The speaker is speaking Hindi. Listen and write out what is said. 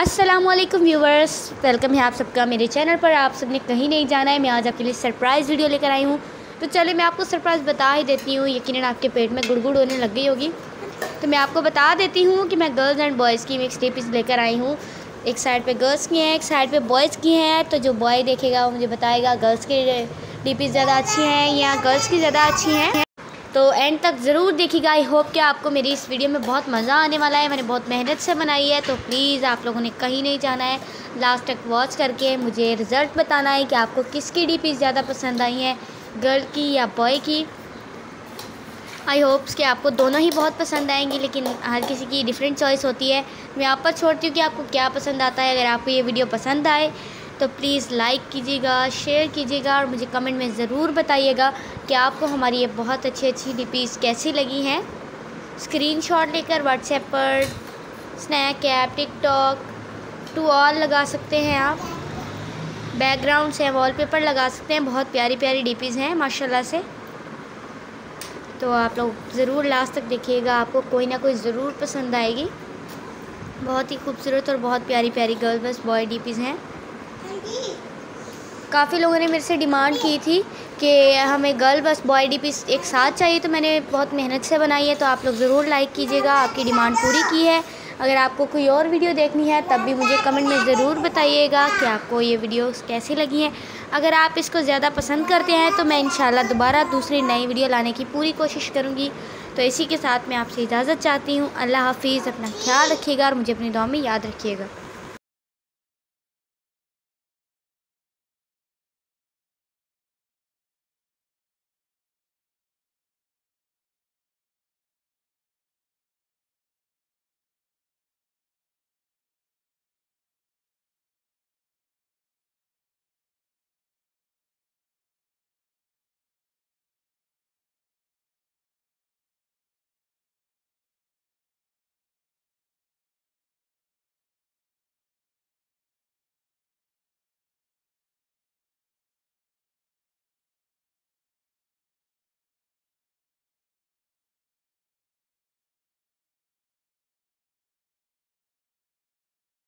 असलम व्यूवर्स वेलकम है आप सबका मेरे चैनल पर। आप सबने कहीं नहीं जाना है। मैं आज आपके लिए सरप्राइज़ वीडियो लेकर आई हूँ। तो चलिए, मैं आपको सरप्राइज़ बता ही देती हूँ। यकीनन आपके पेट में गुड़गुड़ होने लग गई होगी। तो मैं आपको बता देती हूँ कि मैं गर्ल्स एंड बॉयज़ की मिक्स टिप्स लेकर आई हूँ। एक साइड पे गर्ल्स की हैं, एक साइड पे बॉयज़ की हैं। तो जो बॉय देखेगा, वो मुझे बताएगा गर्ल्स की डी ज़्यादा अच्छी हैं या गर्ल्स की ज़्यादा अच्छी हैं। तो एंड तक ज़रूर देखिएगा। आई होप कि आपको मेरी इस वीडियो में बहुत मज़ा आने वाला है। मैंने बहुत मेहनत से बनाई है। तो प्लीज़ आप लोगों ने कहीं नहीं जाना है। लास्ट तक वॉच करके मुझे रिज़ल्ट बताना है कि आपको किसकी डी ज़्यादा पसंद आई है गर्ल की या बॉय की। आई होप्स कि आपको दोनों ही बहुत पसंद आएँगी, लेकिन हर किसी की डिफरेंट चॉइस होती है। मैं आप पर छोड़ती हूँ कि आपको क्या पसंद आता है। अगर आपको ये वीडियो पसंद आए तो प्लीज़ लाइक कीजिएगा, शेयर कीजिएगा और मुझे कमेंट में ज़रूर बताइएगा कि आपको हमारी ये बहुत अच्छी अच्छी डिपीज़ कैसी लगी हैं। स्क्रीनशॉट लेकर व्हाट्सएप पर Snack app TikTok to all लगा सकते हैं आप। बैकग्राउंड से वॉलपेपर लगा सकते हैं, बहुत प्यारी प्यारी डीपीज़ हैं, माशाल्लाह से। तो आप लोग ज़रूर लास्ट तक देखिएगा, आपको कोई ना कोई ज़रूर पसंद आएगी। बहुत ही खूबसूरत और बहुत प्यारी प्यारी गर्ल बस बॉय डीपीज़ हैं। काफ़ी लोगों ने मेरे से डिमांड की थी कि हमें गर्ल बस बॉय डी पीस एक साथ चाहिए तो मैंने बहुत मेहनत से बनाई है तो आप लोग ज़रूर लाइक कीजिएगा, आपकी डिमांड पूरी की है। अगर आपको कोई और वीडियो देखनी है, तब भी मुझे कमेंट में ज़रूर बताइएगा कि आपको ये वीडियो कैसी लगी हैं। अगर आप इसको ज़्यादा पसंद करते हैं तो मैं इन दोबारा दूसरी नई वीडियो लाने की पूरी कोशिश करूँगी। तो इसी के साथ मैं आपसे इजाज़त चाहती हूँ। अल्लाह हाफिज़, अपना ख्याल रखिएगा और मुझे अपनी दुआ में याद रखिएगा।